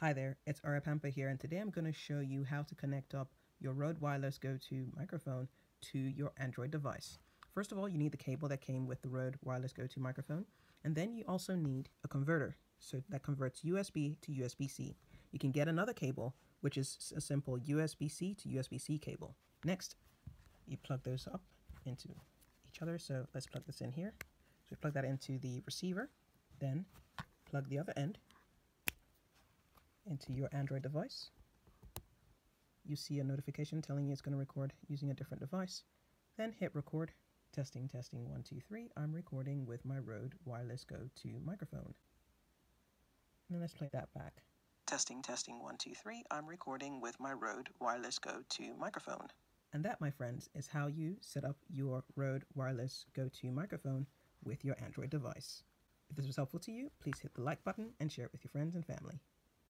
Hi there, it's Ore Apampa here and today I'm going to show you how to connect up your Rode Wireless Go 2 microphone to your Android device. First of all, you need the cable that came with the Rode Wireless Go 2 microphone and then you also need a converter so that converts USB to USB-C. You can get another cable which is a simple USB-C to USB-C cable. Next, you plug those up into each other. So let's plug this in here. So we plug that into the receiver, then plug the other end into your Android device. You see a notification telling you it's going to record using a different device. Then hit record. Testing, testing, one, two, three. I'm recording with my Rode Wireless Go 2 microphone. And let's play that back. Testing, testing, one, two, three. I'm recording with my Rode Wireless Go 2 microphone. And that, my friends, is how you set up your Rode Wireless Go 2 microphone with your Android device. If this was helpful to you, please hit the like button and share it with your friends and family.